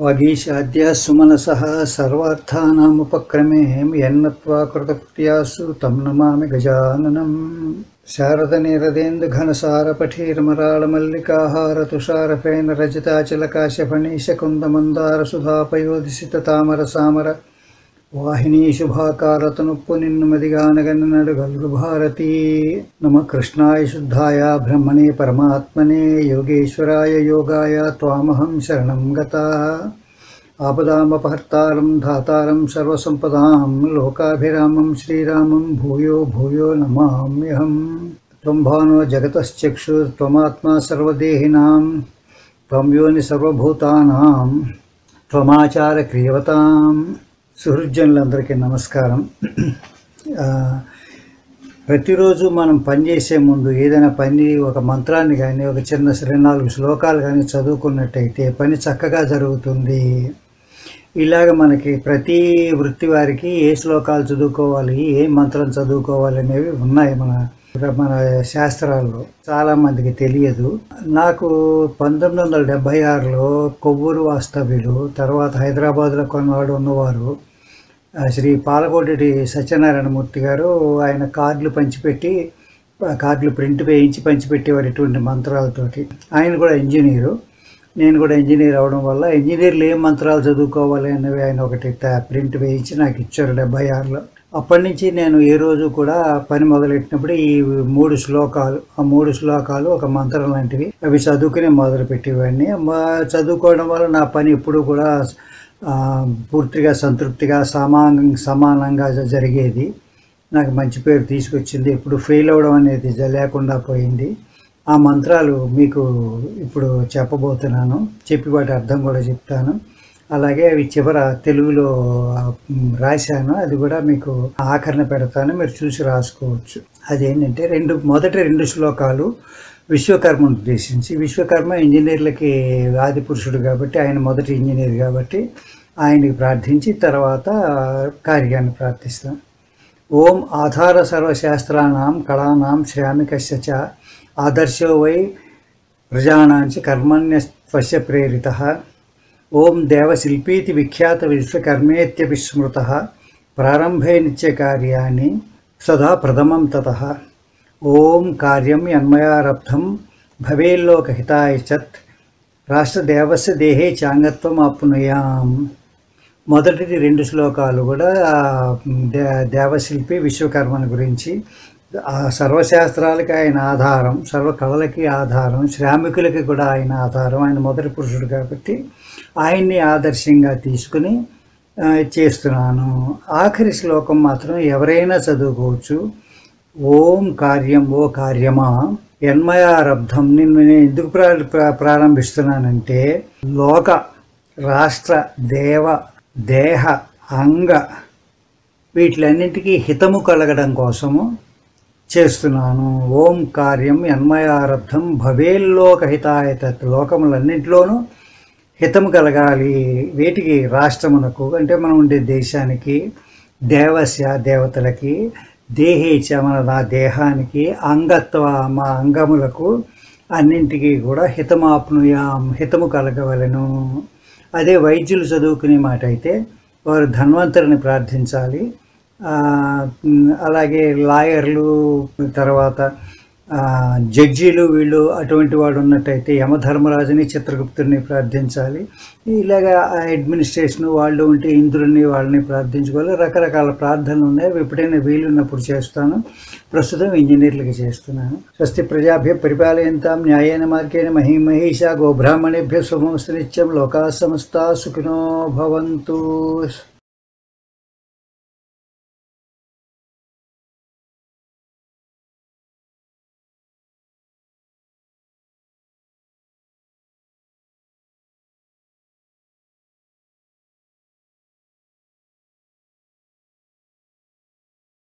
वागीशाद्यासुमनसः सर्वार्थानामुपक्रमे यन्नत्वा कृतकृत्यासु तं नमामि गजाननं। शारदनेरदेन्दुघनसारपठेर्मराळमल्लिकाहार तुषारफेन वाहिनीशुभाकारतनुपुनिन्मदिगानगनडुगल्भारती नमः कृष्णाय शुद्धाय ब्रह्मणे परमात्मने योगेश्वराय योगाय त्वामहं शरणं गता। आपदामपहर्तारं धातारं सर्वसम्पदां लोकाभिरामं श्रीरामं भूयो भूयो नमाम्यहं। त्वं भानो जगतश्चक्षु त्वमात्मा सर्वदेहिनां त्वं योनि सर्वभूतानां त्वमाचारक्रियवताम्। సుహృజనులందరికీ నమస్కారం. ప్రతిరోజు మనం పనిచేసే ముందు ఏదైనా పని ఒక మంత్రాన్ని కానీ ఒక చిన్న నాలుగు శ్లోకాలు కానీ చదువుకున్నట్టయితే పని చక్కగా జరుగుతుంది. ఇలాగ మనకి ప్రతి వృత్తి వారికి ఏ శ్లోకాలు చదువుకోవాలి ఏ మంత్రం చదువుకోవాలి అనేవి ఉన్నాయి మన మన శాస్త్రాల్లో చాలా మందికి తెలియదు. నాకు పంతొమ్మిది వందల డెబ్భై ఆరులో కొవ్వూరు వాస్తవ్యులు తర్వాత హైదరాబాద్లో కొన్నవాడు ఉన్నవారు శ్రీ పాలకోటి సత్యనారాయణమూర్తి గారు ఆయన కార్డులు పంచిపెట్టి కార్డులు ప్రింట్ వేయించి పంచిపెట్టేవారు ఇటువంటి మంత్రాలతోటి. ఆయన కూడా ఇంజనీరు. నేను కూడా ఇంజనీర్ అవడం వల్ల ఇంజనీర్లు ఏం మంత్రాలు చదువుకోవాలి అనేవి ఆయన ఒకటి త- ప్రింట్ వేయించి నాకు ఇచ్చారు డెబ్బై ఆరులో. అప్పటి నుంచి నేను ఏ రోజు కూడా పని మొదలెట్టినప్పుడు ఈ మూడు శ్లోకాలు ఆ మూడు శ్లోకాలు ఒక మంత్రం లాంటివి. అవి చదువుకునే మొదలు పెట్టేవాడిని. మా చదువుకోవడం వల్ల నా పని ఎప్పుడు కూడా పూర్తిగా సంతృప్తిగా సమాన సమానంగా జరిగేది. నాకు మంచి పేరు తీసుకొచ్చింది. ఇప్పుడు ఫెయిల్ అవ్వడం అనేది జ- లేకుండా పోయింది. ఆ మంత్రాలు మీకు ఇప్పుడు చెప్పబోతున్నాను. చెప్పి వాటి అర్థం కూడా చెప్తాను. అలాగే అవి చివర తెలుగులో రాశాను. అది కూడా మీకు ఆఖరణ పెడతాను. మీరు చూసి రాసుకోవచ్చు. అదేంటంటే రెండు మొదటి రెండు శ్లోకాలు విశ్వకర్మను ఉద్దేశించి. విశ్వకర్మ ఇంజనీర్లకి ఆది పురుషుడు కాబట్టి ఆయన మొదటి ఇంజనీర్ కాబట్టి ఆయనకి ప్రార్థించి తర్వాత కార్యాన్ని ప్రార్థిస్తాం. ఓం ఆధార సర్వశాస్త్రానాం కళానాం శ్రామికస్య ఆదర్శో వై ప్రజానాంచి కర్మణ్య స్వశ ప్రేరిత. ఓం దేవశిల్పీతి విఖ్యాత విశ్వకర్మేత్యపి స్మృత. ప్రారంభే నిత్యకార్యాన్ని సదా ప్రథమం తత. ఓం కార్యం యన్మయారబ్ధం భవేల్లోకహితాయ చత్. రాష్ట్రదేవస్య దేహే చాంగత్వం ఆప్నుయాం. మొదటిది రెండు శ్లోకాలు కూడా దేవశిల్పి విశ్వకర్మను గురించి. సర్వశాస్త్రాలకి ఆయన ఆధారం సర్వ కళలకి ఆధారం శ్రామికులకి కూడా ఆయన ఆధారం. ఆయన మొదటి పురుషుడు కాబట్టి ఆయన్ని ఆదర్శంగా తీసుకుని చేస్తున్నాను. ఆఖరి శ్లోకం మాత్రం ఎవరైనా చదువుకోవచ్చు. ఓం కార్యం ఓ కార్యమా ఎన్మయారబ్ధం నిన్ను నేను ఎందుకు ప్రా- ప్రారంభిస్తున్నానంటే లోక రాష్ట్ర దేవ దేహ అంగ వీటిలన్నింటికీ హితము కలగడం కోసము చేస్తున్నాను. ఓం కార్యం యన్మయారబ్ధం భవేల్లోక హితాయ లోకములన్నింటిలోనూ హితము కలగాలి. వేటికి రాష్ట్రమునకు అంటే మనం ఉండే దేశానికి దేవస్య దేవతలకి దేహేచ మన నా దేహానికి అంగత్వ మా అంగములకు అన్నింటికీ కూడా హితమాప్నుయాం హితము కలగవలను. అదే వైద్యులు చదువుకునే మాట అయితే వారు ధన్వంతరిని ప్రార్థించాలి. అలాగే లాయర్లు తర్వాత జడ్జీలు వీళ్ళు అటువంటి వాడు ఉన్నట్టయితే యమధర్మరాజుని చిత్రగుప్తుడిని ప్రార్థించాలి. ఇలాగా అడ్మినిస్ట్రేషన్ వాళ్ళు ఉంటే ఇంద్రుడిని వాళ్ళని ప్రార్థించుకోవాలి. రకరకాల ప్రార్థనలు ఉన్నాయి. అవి ఎప్పుడైనా వీలున్నప్పుడు చేస్తాను. ప్రస్తుతం ఇంజనీర్లకి చేస్తున్నాను. స్వస్తి ప్రజాభ్య పరిపాలయంతాం న్యాయేన మార్గేణ మహీ మహిష గోబ్రాహ్మణేభ్య శుభమస్తు నిత్యం లోకా సమస్త సుఖినో భవంతు.